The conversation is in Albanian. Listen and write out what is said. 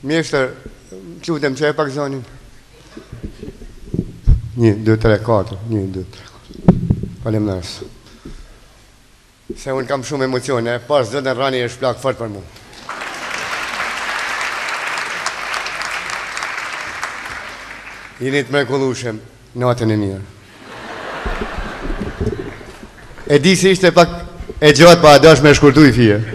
Mjeshtër, të lutëm që e pak zonin. Një, dë, tre, katër, një, dë, tre, katër. Palim nërës. Se unë kam shumë emocione, pas zëtën rani e shplak fërt për mu. Jini të mrekullushem, natën e mirë. E di si ishte pak e gjatë pa adash me shkurtu i fije.